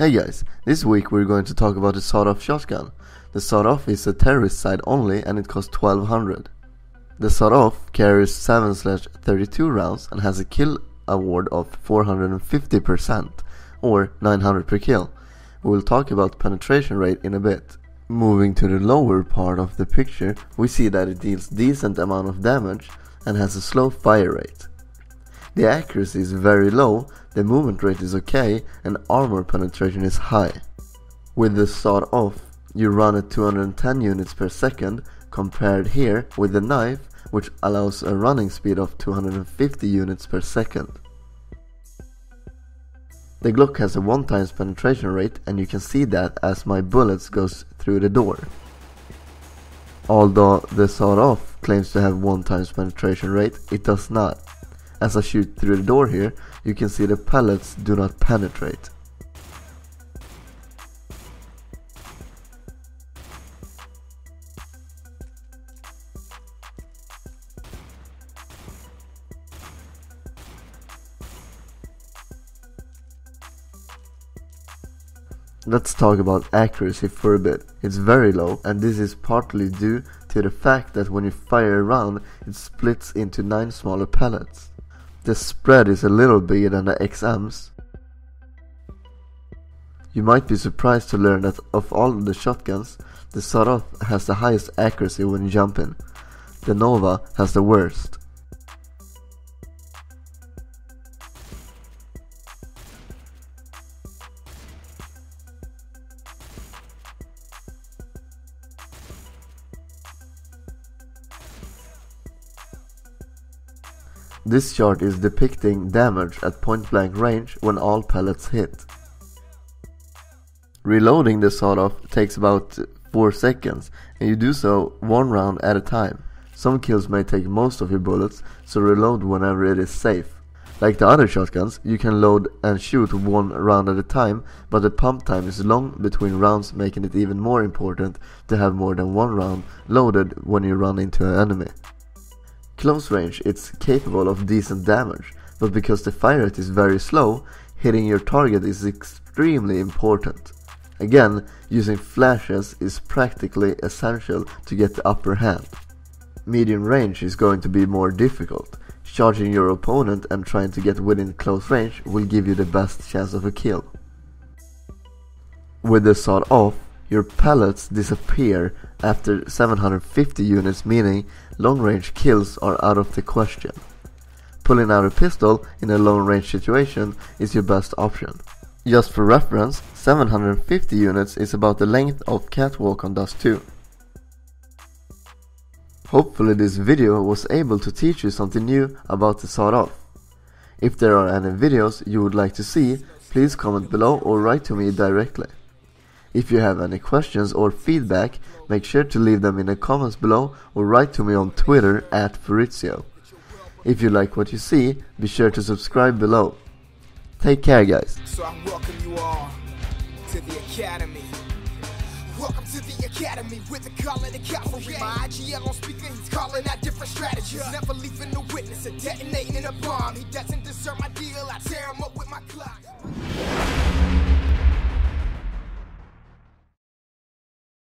Hey guys, this week we're going to talk about the sawed-off shotgun. The sawed-off is a terrorist side only and it costs 1200. The sawed-off carries 7-32 rounds and has a kill award of 450% or 900 per kill. We will talk about penetration rate in a bit. Moving to the lower part of the picture, we see that it deals decent amount of damage and has a slow fire rate. The accuracy is very low, the movement rate is okay, and armor penetration is high. With the sawed off, you run at 210 units per second, compared here with the knife, which allows a running speed of 250 units per second. The Glock has a 1 times penetration rate and you can see that as my bullets goes through the door. Although the sawed off claims to have 1 times penetration rate, it does not. As I shoot through the door here, you can see the pellets do not penetrate. Let's talk about accuracy for a bit. It's very low and this is partly due to the fact that when you fire a round it splits into 9 smaller pellets. The spread is a little bigger than the XM's. You might be surprised to learn that of all the shotguns, the sawed-off has the highest accuracy when jumping. The Nova has the worst. This chart is depicting damage at point blank range when all pellets hit. Reloading the sawed-off takes about 4 seconds and you do so one round at a time. Some kills may take most of your bullets, so reload whenever it is safe. Like the other shotguns, you can load and shoot one round at a time, but the pump time is long between rounds making it even more important to have more than one round loaded when you run into an enemy. Close range it's capable of decent damage, but because the fire rate is very slow, hitting your target is extremely important. Again, using flashes is practically essential to get the upper hand. Medium range is going to be more difficult. Charging your opponent and trying to get within close range will give you the best chance of a kill. With the sawed off, your pellets disappear after 750 units meaning long range kills are out of the question. Pulling out a pistol in a long range situation is your best option. Just for reference, 750 units is about the length of Catwalk on Dust 2. Hopefully this video was able to teach you something new about the off. If there are any videos you would like to see, please comment below or write to me directly. If you have any questions or feedback, make sure to leave them in the comments below or write to me on Twitter at Foritzio. If you like what you see, be sure to subscribe below. Take care guys. So I welcome you all to the academy. Welcome to the academy with the calling the cavalry. My IGL on speaker, he's calling out different strategies. Never leaving a witness or detonating a bomb. He doesn't deserve my deal, I tear him